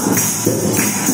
どうも。